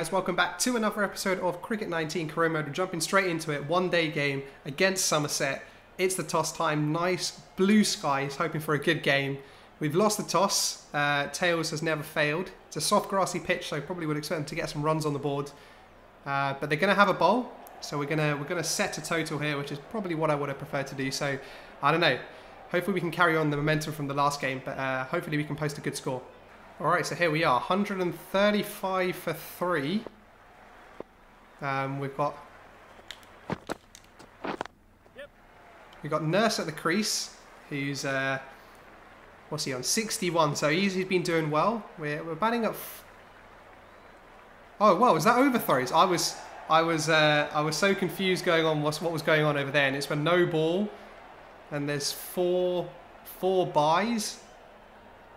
Guys, welcome back to another episode of Cricket 19 Career Mode. We're jumping straight into it. One day game against Somerset. It's the toss time. Nice blue skies, hoping for a good game. We've lost the toss. Uh, Tails has never failed. It's a soft grassy pitch, so probably would expect them to get some runs on the board. Uh, but they're going to have a bowl, so we're gonna we're gonna set a total here, which is probably what I would have preferred to do. So I don't know. Hopefully we can carry on the momentum from the last game, but uh, hopefully we can post a good score. Alright, so here we are, 135 for 3. Um, we've got... We've got Nurse at the crease, who's... Uh, what's he on? 61, so he's, he's been doing well. We're, we're batting up... Oh, wow, was that overthrows? I was... I was uh, I was so confused going on what, what was going on over there, and it's for no ball, and there's four four byes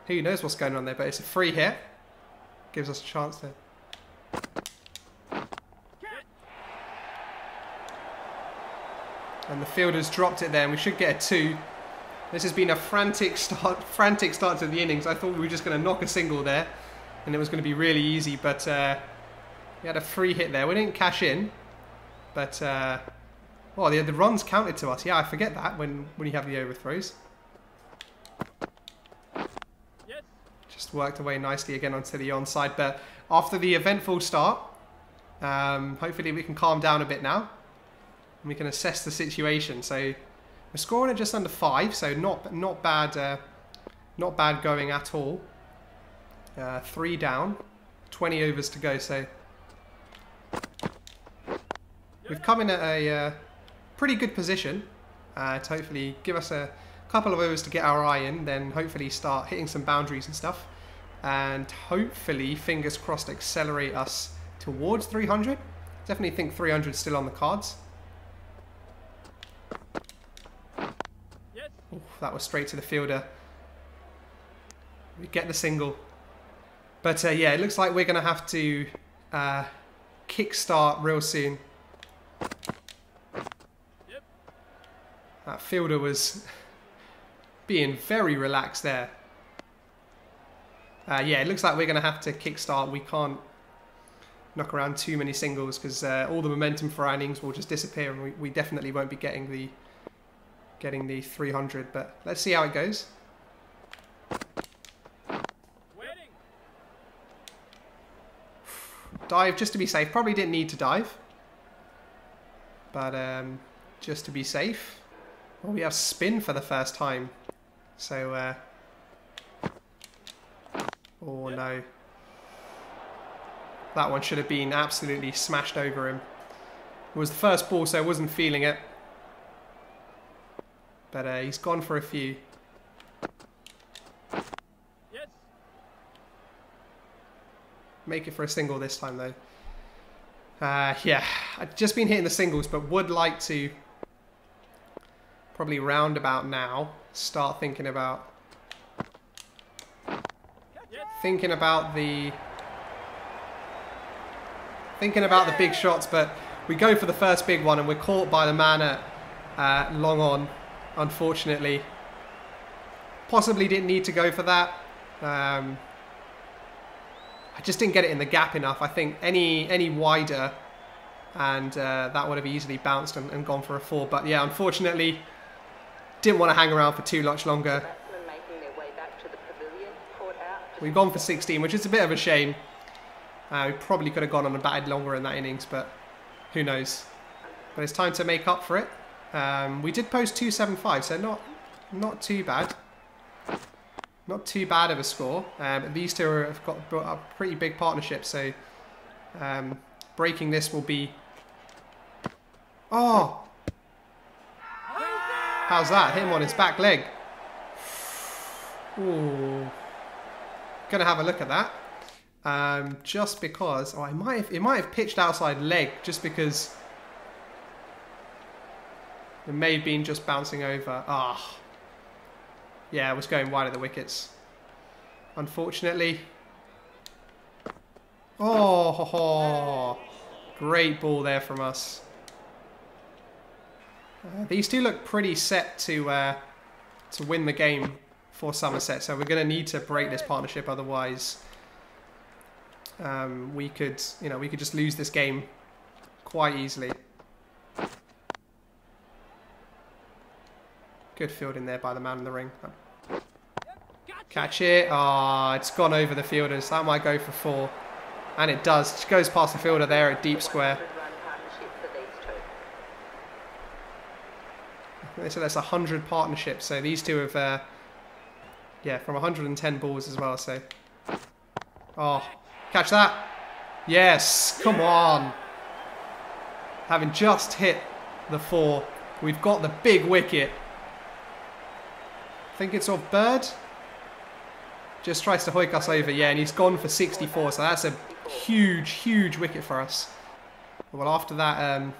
who knows what's going on there, but it's a free hit. Gives us a chance there. And the fielder's dropped it there, and we should get a two. This has been a frantic start, frantic start to the innings. I thought we were just going to knock a single there, and it was going to be really easy. But uh, we had a free hit there. We didn't cash in, but uh, well, the, the runs counted to us. Yeah, I forget that when when you have the overthrows. Worked away nicely again onto the onside. But after the eventful start, um, hopefully we can calm down a bit now. And we can assess the situation. So we're scoring at just under five, so not not bad, uh, not bad going at all. Uh, three down, 20 overs to go. So we've come in at a uh, pretty good position uh, to hopefully give us a couple of overs to get our eye in, then hopefully start hitting some boundaries and stuff and hopefully, fingers crossed, accelerate us towards 300. Definitely think 300 is still on the cards. Yes. Ooh, that was straight to the fielder. We get the single. But uh, yeah, it looks like we're going to have to uh, kickstart real soon. Yep. That fielder was being very relaxed there. Uh, yeah, it looks like we're going to have to kickstart. We can't knock around too many singles because uh, all the momentum for our innings will just disappear and we, we definitely won't be getting the getting the 300 but let's see how it goes dive just to be safe probably didn't need to dive but um, just to be safe well, we have spin for the first time so uh, Oh no. That one should have been absolutely smashed over him. It was the first ball, so I wasn't feeling it. But uh, he's gone for a few. Yes. Make it for a single this time, though. Uh, yeah, I've just been hitting the singles, but would like to probably round about now start thinking about thinking about the thinking about the big shots, but we go for the first big one and we're caught by the man at uh, long on, unfortunately. Possibly didn't need to go for that. Um, I just didn't get it in the gap enough. I think any any wider and uh, that would have easily bounced and, and gone for a four. But yeah, unfortunately, didn't want to hang around for too much longer. We've gone for 16, which is a bit of a shame. Uh, we probably could have gone on a batted longer in that innings, but who knows. But it's time to make up for it. Um, we did post 275, so not not too bad. Not too bad of a score. Um, these two have got a pretty big partnership, so um, breaking this will be... Oh! How's that? Him on his back leg. Ooh to have a look at that. Um, just because, oh, I might have, it might have pitched outside leg just because it may have been just bouncing over. Ah, oh. yeah, it was going wide of the wickets. Unfortunately. Oh, ho, ho. great ball there from us. Uh, these two look pretty set to uh, to win the game for Somerset. So we're going to need to break this partnership, otherwise um, we could, you know, we could just lose this game quite easily. Good fielding there by the man in the ring. Catch it. Ah, oh, it's gone over the fielders. That might go for four. And it does. It goes past the fielder there at deep square. So that's 100 partnerships. So these two have, uh, yeah, from 110 balls as well. So, oh, catch that. Yes, come on. Having just hit the four, we've got the big wicket. I think it's off Bird. Just tries to hoik us over. Yeah, and he's gone for 64. So that's a huge, huge wicket for us. Well, after that um,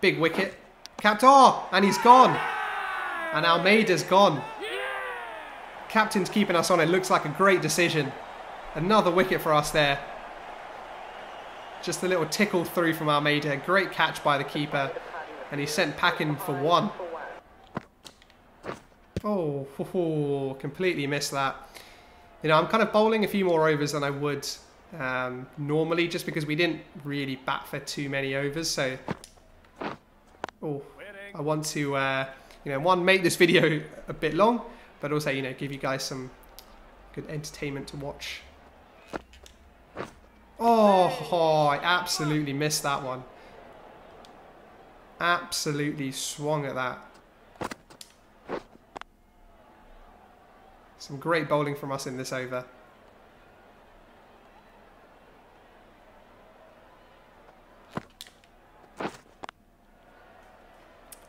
big wicket, Capt oh, and he's gone. And Almeida's gone. Captain's keeping us on. It looks like a great decision. Another wicket for us there. Just a little tickle through from Almeida. Great catch by the keeper. And he sent packing for one. Oh, ho, ho, completely missed that. You know, I'm kind of bowling a few more overs than I would um, normally just because we didn't really bat for too many overs. So, oh, I want to, uh, you know, one, make this video a bit long, but also, you know, give you guys some good entertainment to watch. Oh, oh I absolutely missed that one. Absolutely swung at that. Some great bowling from us in this over.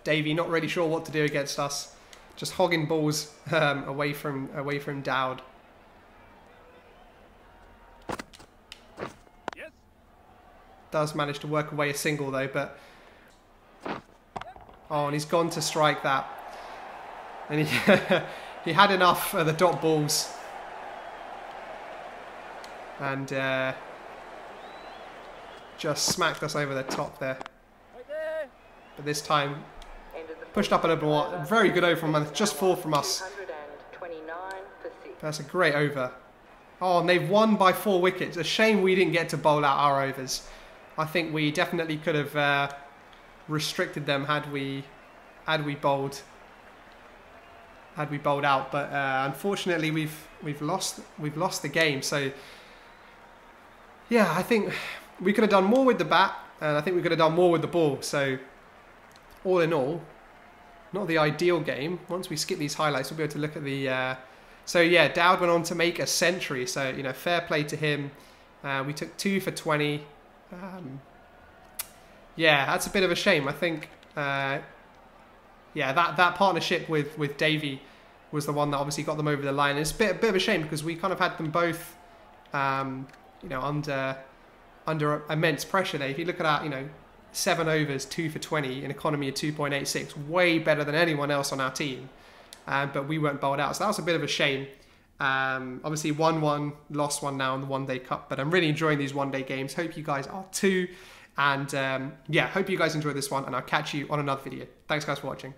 Davey not really sure what to do against us. Just hogging balls um, away from away from Dowd. Yes. Does manage to work away a single though, but oh, and he's gone to strike that, and he he had enough of the dot balls, and uh, just smacked us over the top there. But this time Pushed up a little more. Very good over from us. Just four from us. That's a great over. Oh, and they've won by four wickets. A shame we didn't get to bowl out our overs. I think we definitely could have uh, restricted them had we had we bowled had we bowled out. But uh, unfortunately, we've we've lost we've lost the game. So yeah, I think we could have done more with the bat, and I think we could have done more with the ball. So all in all, not the ideal game. Once we skip these highlights, we'll be able to look at the. Uh... so yeah, Dowd went on to make a century. So you know, fair play to him. Uh, we took two for twenty. Um, yeah, that's a bit of a shame. I think. Uh, yeah, that that partnership with with Davey was the one that obviously got them over the line. It's a bit a bit of a shame because we kind of had them both, um, you know, under under immense pressure there. If you look at our, you know, seven overs, two for 20, an economy of 2.86, way better than anyone else on our team. Um, but we weren't bowled out. So that was a bit of a shame. Um, obviously, 1 1, lost one now in the one day cup. But I'm really enjoying these one day games. Hope you guys are too. And um, yeah, hope you guys enjoy this one. And I'll catch you on another video. Thanks, guys, for watching.